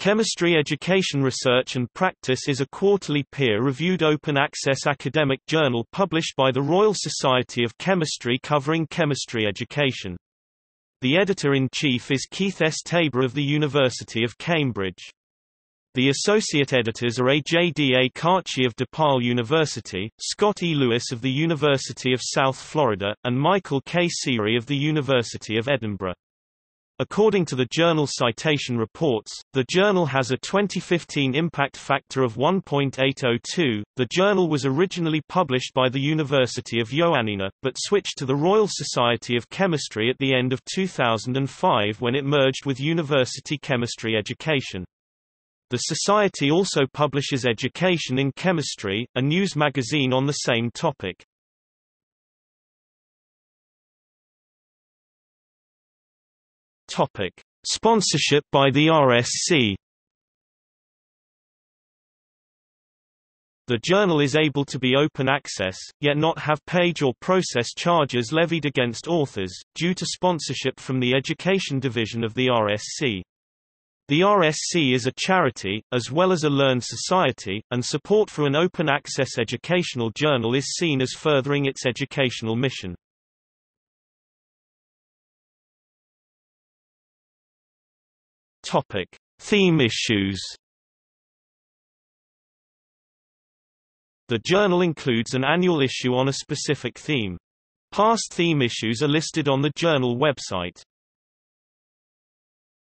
Chemistry Education Research and Practice is a quarterly peer-reviewed open-access academic journal published by the Royal Society of Chemistry covering chemistry education. The editor-in-chief is Keith S. Taber of the University of Cambridge. The associate editors are A. J. D. A. Kahveci of DePaul University, Scott E. Lewis of the University of South Florida, and Michael K. Seery of the University of Edinburgh. According to the journal Citation Reports, the journal has a 2015 impact factor of 1.802. The journal was originally published by the University of Ioannina, but switched to the Royal Society of Chemistry at the end of 2005 when it merged with University Chemistry Education. The Society also publishes Education in Chemistry, a news magazine on the same topic. Topic: Sponsorship by the RSC. The journal is able to be open access, yet not have page or process charges levied against authors, due to sponsorship from the Education Division of the RSC. The RSC is a charity, as well as a learned society, and support for an open access educational journal is seen as furthering its educational mission. Topic: Theme issues. The journal includes an annual issue on a specific theme. Past theme issues are listed on the journal website.